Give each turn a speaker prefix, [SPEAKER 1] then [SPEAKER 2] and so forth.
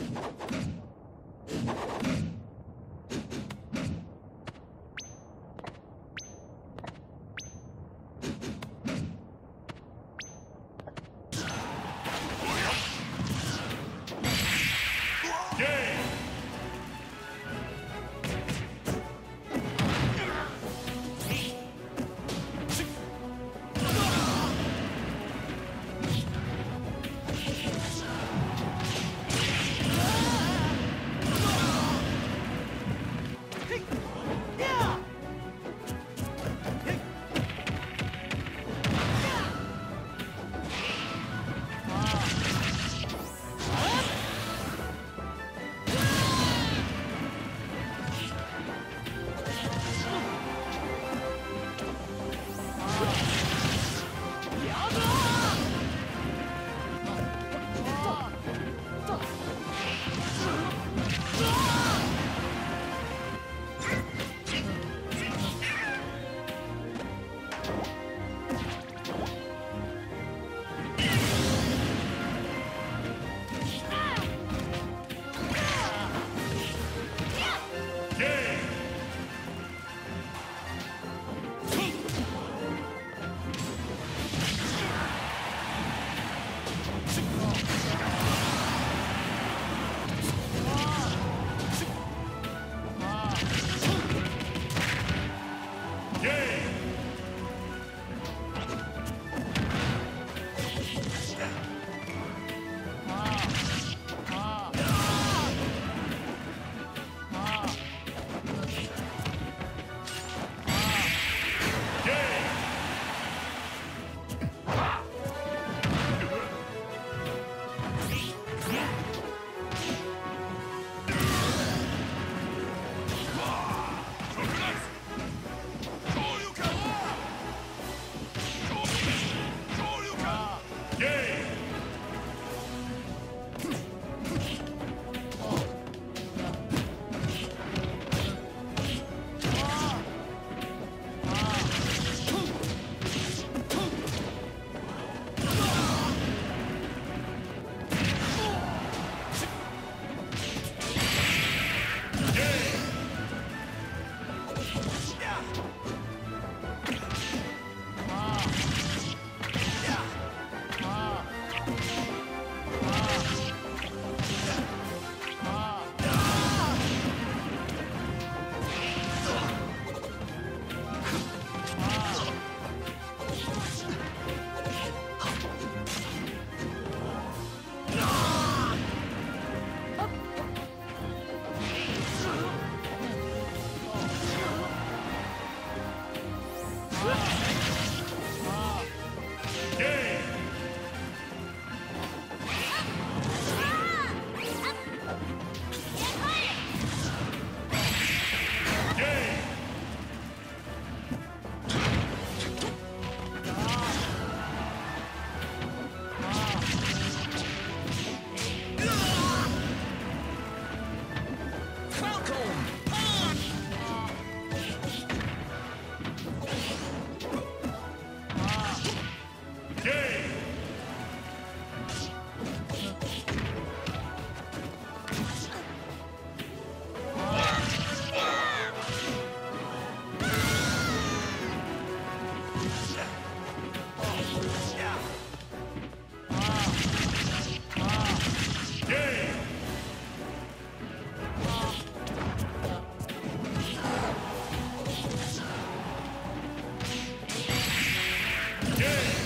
[SPEAKER 1] Thank you. game.
[SPEAKER 2] game.